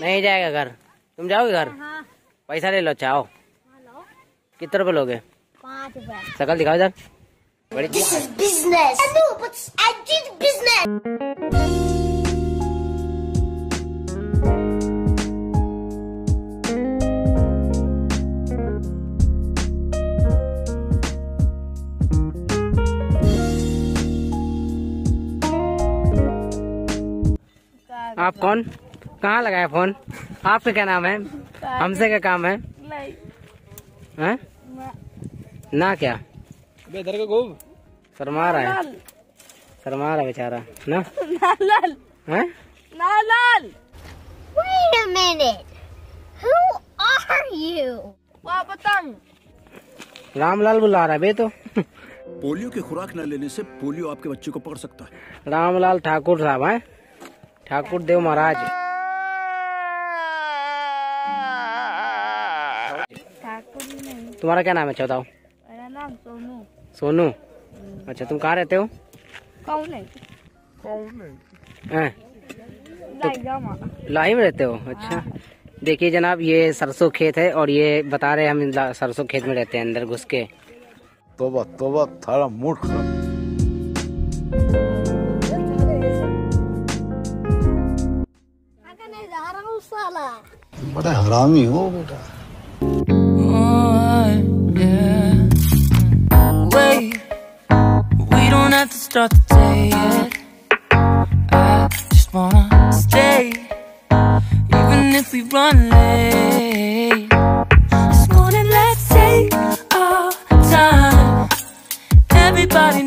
नहीं जाएगा घर। तुम जाओगे घर? हाँ पैसा ले लो चाहो कितने रुपए लोगे? पाँच रुपए। शकल दिखाओ इधर। बड़ी. आप कौन? कहाँ लगाया फ़ोन? आपका क्या नाम है? हमसे क्या काम है? हैं? ना। क्या? इधर का गोब। शर्मा रहा है। शर्मा रहा बेचारा। ना? नालाल हैं? नालाल Wait a minute. Who are you? Ramlal बुला रहा है बे तो। पोलियो की खुराक न लेने से पोलियो आपके बच्चे को पकड़ सकता है। रामलाल ठाकुर साहब हैं? ठाकुर देव महाराज ठाकुर जी नहीं तुम्हारा क्या नाम है चौथाओ मेरा नाम सोनू। सोनू? अच्छा तुम कहाँ रहते हो? कौन है? हैं? लाही में। रहते हो? अच्छा। देखिए जनाब ये सरसों खेत है और ये बता रहे हम सरसों खेत में रहते हैं अंदर घुस के। तोबा तोबा थारा मूड खराब हूँ बड़ा हरामी हो बेटा। Oh, Wait, we don't have to start the day yet. I just wanna stay, even if we run late. This morning, let's take our time. Everybody